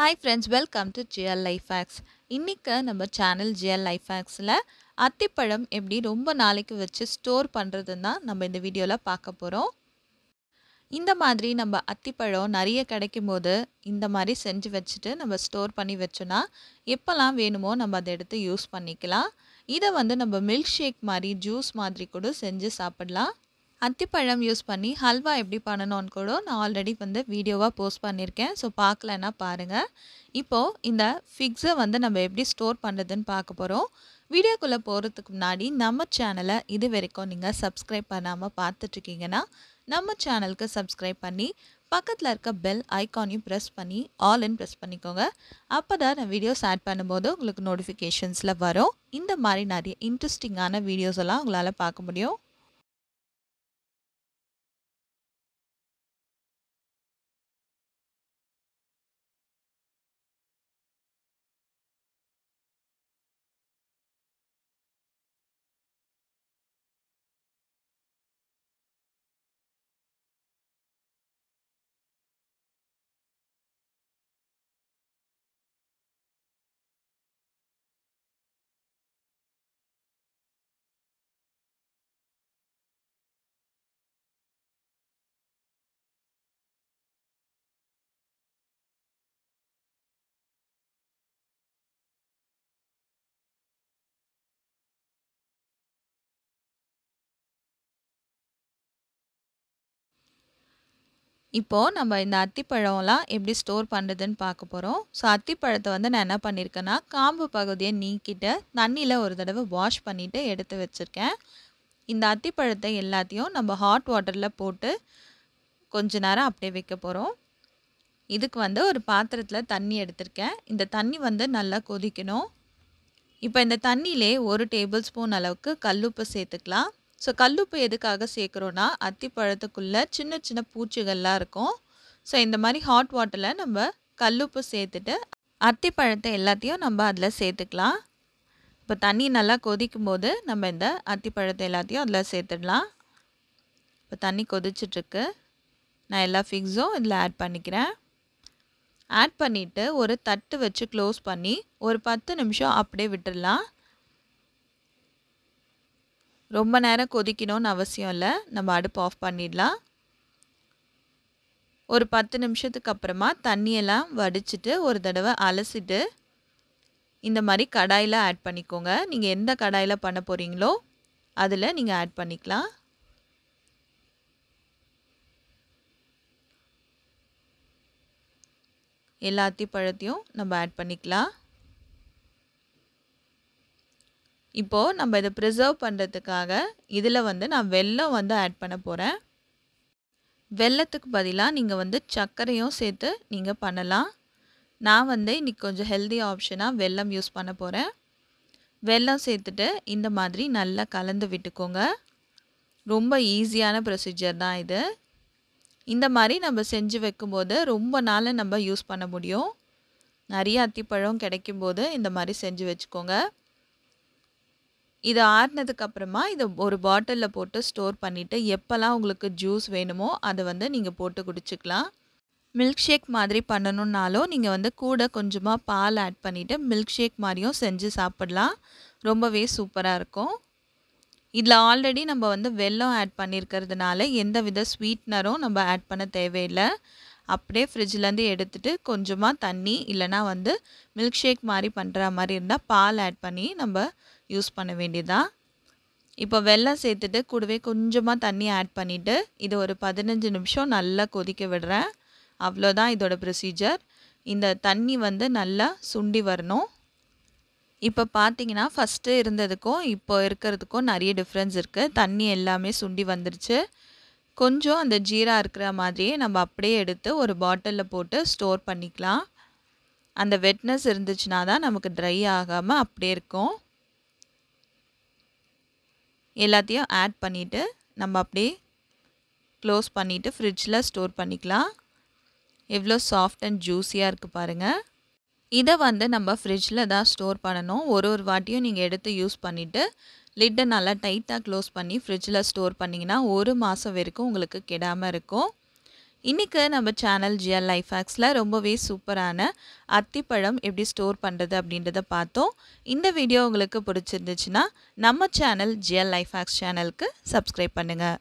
Hi friends welcome to GL life hacks இன்றைக்கி நம்ம channel GL life ஹேக்ஸில் அத்திப்பழம் எப்படி ரொம்ப நாளைக்கு வச்சு ஸ்டோர் பண்ணுறதுன்னு தான் நம்ம இந்த வீடியோவில் பார்க்க போகிறோம் இந்த மாதிரி நம்ம அத்திப்பழம் நிறைய கிடைக்கும் போது இந்த மாதிரி செஞ்சு வச்சுட்டு நம்ம ஸ்டோர் பண்ணி வச்சோன்னா எப்போல்லாம் வேணுமோ நம்ம அதை எடுத்து யூஸ் பண்ணிக்கலாம். இதை வந்து நம்ம மில்க் ஷேக் மாதிரி ஜூஸ் மாதிரி கூட செஞ்சு சாப்பிடலாம். அத்திப்பழம் யூஸ் பண்ணி ஹல்வா எப்படி பண்ணணும்னு கூட நான் ஆல்ரெடி வந்து வீடியோவாக போஸ்ட் பண்ணியிருக்கேன். ஸோ பார்க்கலன்னா பாருங்கள் இப்போது இந்த ஃபிக்ஸை வந்து நம்ம எப்படி ஸ்டோர் பண்ணுறதுன்னு பார்க்க போகிறோம் வீடியோக்குள்ளே போகிறதுக்கு முன்னாடி நம்ம சேனலை இது வரைக்கும் நீங்கள் சப்ஸ்கிரைப் பண்ணாமல் பார்த்துட்ருக்கீங்கன்னா நம்ம சேனலுக்கு சப்ஸ்கிரைப் பண்ணி பக்கத்தில் இருக்க பெல் ஐக்கானையும் ப்ரெஸ் பண்ணி ஆல் இன் ப்ரெஸ் பண்ணிக்கோங்க. அப்போ தான் நான் வீடியோஸ் ஆட் பண்ணும்போது உங்களுக்கு நோட்டிஃபிகேஷன்ஸில் வரும். இந்த மாதிரி நிறைய இன்ட்ரெஸ்டிங்கான வீடியோஸ் எல்லாம் உங்களால் பார்க்க முடியும். இப்போது நம்ம இந்த அத்திப்பழம்லாம் எப்படி ஸ்டோர் பண்ணுறதுன்னு பார்க்க போகிறோம் ஸோ அத்திப்பழத்தை வந்து நான் என்ன பண்ணியிருக்கேன்னா காம்பு பகுதியை நீக்கிட்டு தண்ணியில் ஒரு தடவை வாஷ் பண்ணிவிட்டு எடுத்து வச்சுருக்கேன். இந்த அத்திப்பழத்தை எல்லாத்தையும் நம்ம ஹாட் வாட்டரில் போட்டு கொஞ்ச நேரம் அப்படியே வைக்க போகிறோம் இதுக்கு வந்து ஒரு பாத்திரத்தில் தண்ணி எடுத்திருக்கேன். இந்த தண்ணி வந்து நல்லா கொதிக்கணும். இப்போ இந்த தண்ணியிலே ஒரு டேபிள் ஸ்பூன் அளவுக்கு கல்லுப்பு சேர்த்துக்கலாம். ஸோ கல்லுப்பு எதுக்காக சேர்க்குறோன்னா அத்திப்பழத்துக்குள்ளே சின்ன சின்ன பூச்சிகள்லாம் இருக்கும். ஸோ இந்த மாதிரி ஹாட் வாட்டரில் நம்ம கல்லுப்பு சேர்த்துட்டு அத்திப்பழத்தை எல்லாத்தையும் நம்ம அதில் சேர்த்துக்கலாம். இப்போ தண்ணி நல்லா கொதிக்கும் போது நம்ம இந்த அத்திப்பழத்தை எல்லாத்தையும் அதில் சேர்த்துடலாம். இப்போ தண்ணி கொதிச்சிட்ருக்கு. நான் எல்லா ஃபிக்ஸும் இதில் ஆட் பண்ணிக்கிறேன். ஆட் பண்ணிவிட்டு ஒரு தட்டு வச்சு க்ளோஸ் பண்ணி ஒரு பத்து நிமிஷம் அப்படியே விட்டுடலாம். ரொம்ப நேரம் கொதிக்கணும்னு அவசியம் இல்லை. நம்ம அடுப்பு ஆஃப் பண்ணிடலாம். ஒரு பத்து நிமிஷத்துக்கு அப்புறமா தண்ணியெல்லாம் வடிச்சிட்டு ஒரு தடவை அலசிட்டு இந்த மாதிரி கடாயில் ஆட் பண்ணிக்கோங்க. நீங்கள் எந்த கடாயில் பண்ண போகிறீங்களோ அதில் நீங்கள் ஆட் பண்ணிக்கலாம். எல்லாத்தையும் பழத்தையும் நம்ம ஆட் பண்ணிக்கலாம். இப்போது நம்ம இதை ப்ரிசர்வ் பண்ணுறதுக்காக இதில் வந்து நான் வெல்லம் வந்து ஆட் பண்ண போகிறேன் வெல்லத்துக்கு பதிலாக நீங்கள் வந்து சர்க்கரையும் சேர்த்து நீங்கள் பண்ணலாம். நான் வந்து இன்றைக்கி கொஞ்சம் ஹெல்தி ஆப்ஷனாக வெல்லம் யூஸ் பண்ண போகிறேன் வெல்லம் சேர்த்துட்டு இந்த மாதிரி நல்லா கலந்து விட்டுக்கோங்க. ரொம்ப ஈஸியான ப்ரொசீஜர் தான் இது. இந்த மாதிரி நம்ம செஞ்சு வைக்கும்போது ரொம்ப நாள் நம்ம யூஸ் பண்ண முடியும். நிறைய அத்திப்பழம் கிடைக்கும்போது இந்த மாதிரி செஞ்சு வச்சுக்கோங்க. இது ஆறுனதுக்கப்புறமா இதை ஒரு பாட்டிலில் போட்டு ஸ்டோர் பண்ணிவிட்டு எப்போல்லாம் உங்களுக்கு ஜூஸ் வேணுமோ அதை வந்து நீங்கள் போட்டு குடிச்சிக்கலாம். மில்க் ஷேக் மாதிரி பண்ணணுன்னாலும் நீங்கள் வந்து கூட கொஞ்சமாக பால் ஆட் பண்ணிவிட்டு மில்க் ஷேக் மாதிரியும் செஞ்சு சாப்பிட்லாம். ரொம்பவே சூப்பராக இருக்கும். இதில் ஆல்ரெடி நம்ம வந்து வெல்லம் ஆட் பண்ணியிருக்கிறதுனால எந்த வித ஸ்வீட்னரும் நம்ம ஆட் பண்ண தேவையில்லை. அப்படியே ஃப்ரிட்ஜ்லேருந்து எடுத்துகிட்டு கொஞ்சமாக தண்ணி இல்லைனா வந்து மில்க் ஷேக் மாதிரி பண்ணுற மாதிரி இருந்தால் பால் ஆட் பண்ணி நம்ம யூஸ் பண்ண வேண்டியதான் இப்போ வெள்ளம் சேர்த்துட்டு கூடவே கொஞ்சமாக தண்ணி ஆட் பண்ணிவிட்டு இது ஒரு பதினஞ்சு நிமிஷம் நல்லா கொதிக்க விடுறேன். அவ்வளோதான் இதோட ப்ரொசீஜர் இந்த தண்ணி வந்து நல்லா சுண்டி வரணும். இப்போ பார்த்தீங்கன்னா ஃபஸ்ட்டு இருந்ததுக்கும் இப்போ இருக்கிறதுக்கும் நிறைய டிஃப்ரென்ஸ் இருக்குது தண்ணி எல்லாமே சுண்டி வந்துருச்சு. கொஞ்சம் அந்த ஜீரா இருக்கிற மாதிரியே நம்ம அப்படியே எடுத்து ஒரு பாட்டிலில் போட்டு ஸ்டோர் பண்ணிக்கலாம். அந்த வெட்னஸ் இருந்துச்சுன்னா தான் நமக்கு ட்ரை ஆகாமல் அப்படியே இருக்கும். எல்லாத்தையும் ஆட் பண்ணிவிட்டு நம்ம அப்படியே க்ளோஸ் பண்ணிவிட்டு ஃப்ரிட்ஜில் ஸ்டோர் பண்ணிக்கலாம். எவ்வளோ சாஃப்ட் அண்ட் ஜூஸியாக இருக்குது பாருங்கள் இதை வந்து நம்ம ஃப்ரிட்ஜில் தான் ஸ்டோர் பண்ணணும். ஒரு ஒரு வாட்டியும் நீங்கள் எடுத்து யூஸ் பண்ணிவிட்டு லிட்டை நல்லா டைட்டாக க்ளோஸ் பண்ணி ஃப்ரிட்ஜில் ஸ்டோர் பண்ணிங்கன்னா ஒரு மாதம் வரைக்கும் உங்களுக்கு கெடாமல் இருக்கும். இன்றைக்கி நம்ம சேனல் ஜிஎல் லைஃப் ஹேக்ஸில் ரொம்பவே சூப்பரான அத்திப்பழம் எப்படி ஸ்டோர் பண்ணுறது அப்படின்றத பார்த்தோம். இந்த வீடியோ உங்களுக்கு பிடிச்சிருந்துச்சுன்னா நம்ம சேனல் ஜிஎல் லைஃப் ஹேக்ஸ் சேனலுக்கு சப்ஸ்கிரைப் பண்ணுங்கள்